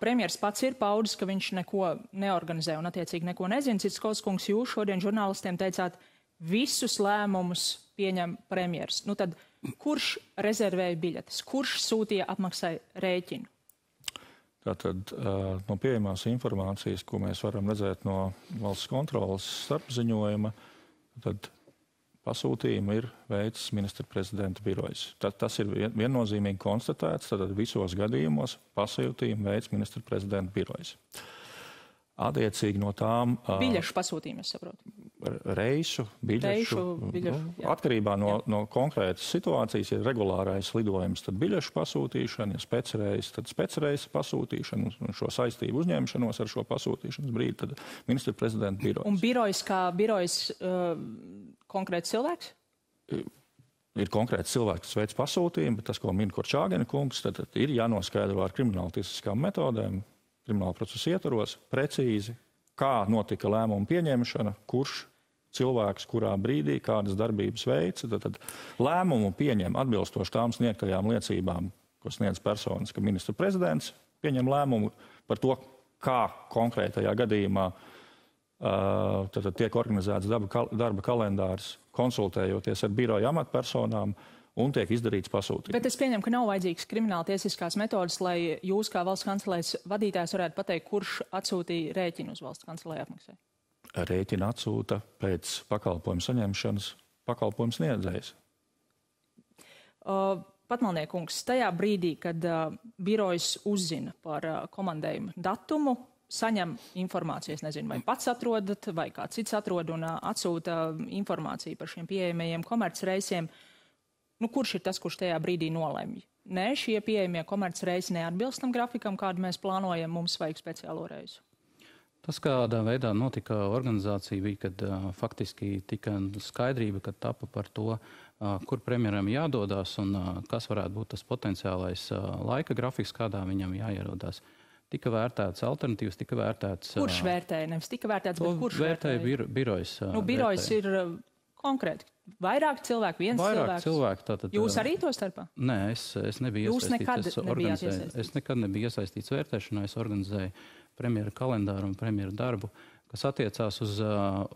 Premjeras pats ir paudis, ka viņš neko neorganizē un attiecīgi neko nezina. Cits Koskungs, jūs šodien žurnālistiem teicāt, visus lēmumus pieņem premjeras. Nu tad kurš rezervēja biļetes, kurš sūtīja apmaksai rēķinu? Tātad no pieejamās informācijas, ko mēs varam redzēt no valsts kontrolas starpziņojuma, tad pasūtījumu ir veicis ministra prezidenta birojas. Tas, tas ir vien, viennozīmīgi konstatēts, tad visos gadījumos pasūtījumu veids ministra prezidenta birojas. Attiecīgi no tām. Biļešu pasūtījumu, es saprotu reisu, biļešu. Reišu, biļešu nu, atkarībā no, jā. no konkrētas situācijas, ja ir regulārais lidojums, tad biļešu pasūtīšana, ja spēcreis, tad spēcreis pasūtīšana un šo saistību uzņemšanos ar šo pasūtīšanas brīdi, tad ministra prezidenta birojas. Un birojas kā birojas uh, konkrēts cilvēks? ir konkrēts cilvēks, kas veids pasūtījumu, bet tas, ko min Korčāgena kungs, tad, tad ir jānoskaidro ar krimināla tiesiskām metodēm, krimināla procesa ietvaros, precīzi, kā notika lēmuma pieņemšana, kurš cilvēks, kurā brīdī, kādas darbības veica. Tad, tad lēmumu pieņem atbilstoši tām sniegtajām liecībām, ko sniedz personas, ka ministra prezidents pieņem lēmumu par to, kā konkrētajā gadījumā uh, tad, tiek organizēts darba, kalendārs, konsultējoties ar biroja amatpersonām. Un tiek izdarīts pasūtījums. Bet es pieņemu, ka nav vajadzīgas krimināla tiesiskās metodas, lai jūs, kā valsts kancelēs vadītājs, varētu pateikt, kurš atsūtīja rēķinu uz valsts kancelē apmaksai rēķina atsūta pēc pakalpojumu saņemšanas pakalpojumu sniedzējs. Uh, Patmalniekungs, tajā brīdī, kad uh, birojas uzzina par uh, komandējumu datumu, saņem informāciju, es nezinu, vai pats atrodat, vai kāds cits atrod un uh, atsūta informāciju par šiem pieejamajiem komercreisiem. Nu, kurš ir tas, kurš tajā brīdī nolemj? Nē, šie pieejamie komercreisi neatbilst tam grafikam, kādu mēs plānojam, mums vajag speciālo reisu. Tas, kādā veidā notika organizācija, bija, kad uh, faktiski tika skaidrība, kad tapa par to, uh, kur premjeram jādodas un uh, kas varētu būt tas potenciālais uh, laika grafiks, kādā viņam jāierodās. Tika vērtēts alternatīvas, tika vērtēts. Kurš vērtēja? Nevis tika vērtēts, bet kurš vērtēja? Biro, birojas. Nu, birojas vērtēja. ir konkrēti. Vairāk cilvēku, viens Vairāk cilvēks. cilvēku tātad, Jūs arī to starpā? Nē, es, es nebiju Jūs iesaistīts. Nekad iesaistīts? Es nekad nebiju iesaistīts vērtēšanā. Es organizēju premjera kalendāru un premjera darbu, kas attiecās uz,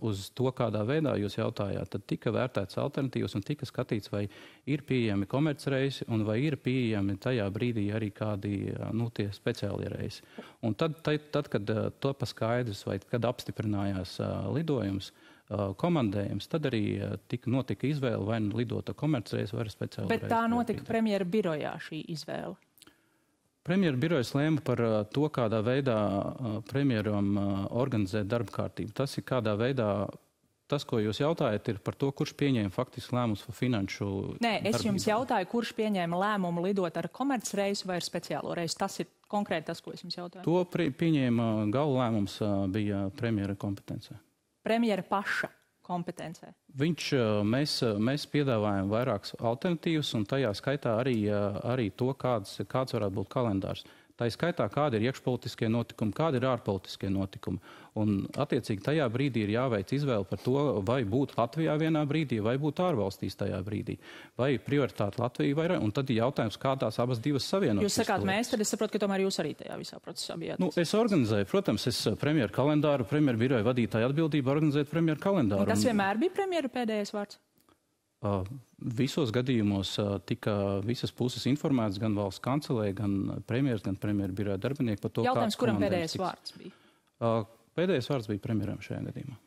uz to, kādā veidā jūs jautājāt, tad tika vērtēts alternatīvas un tika skatīts, vai ir pieejami komercreisi un vai ir pieejami tajā brīdī arī kādi nu, speciāli reisi. Un tad, tad, tad kad to paskaidrs vai kad apstiprinājās lidojums, komandējums, tad arī tika notika izvēle vai nu lidot ar komercreisu vai ar speciālu. Bet tā notika premjera birojā šī izvēle. Premjeras birojas lēma par uh, to, kādā veidā uh, premjeram uh, organizēt darba kārtību. Tas ir kādā veidā. Tas, ko jūs jautājat, ir par to, kurš pieņēma faktiski lēmumus par finanšu. Nē, es darbībā. jums jautāju, kurš pieņēma lēmumu lidot ar komercreisu vai ar speciālo reisu. Tas ir konkrēti tas, ko es jums jautāju. To pieņēma galva lēmums bija premjera kompetencē. Premjera paša kompetencē? Viņš, mēs, mēs piedāvājam vairākas alternatīvas, un tajā skaitā arī, arī to, kāds, kāds varētu būt kalendārs. Tā ir skaitā, kādi ir iekšpolitiskie notikumi, kādi ir ārpolitiskie notikumi. Un, attiecīgi, tajā brīdī ir jāveic izvēle par to, vai būt Latvijā vienā brīdī, vai būt ārvalstīs tajā brīdī. Vai prioritāte Latvija vai un tad ir jautājums, kā tās abas divas savienot. Jūs sakāt, mēs, tad es saprotu, ka tomēr jūs arī tajā visā procesā bijāt. Nu, es organizēju, protams, es premjeru kalendāru, premjeru biroju vadītāju atbildību organizēt premjeru kalendāru. Un tas vienmēr bija premjeru pēdējais vārds? Visos gadījumos tika visas puses informētas, gan valsts kancelē, gan premjeras, gan premjeras biroja darbinieki par to, Jautājums, kuram pēdējais tiks. vārds bija? Pēdējais vārds bija premjeram šajā gadījumā.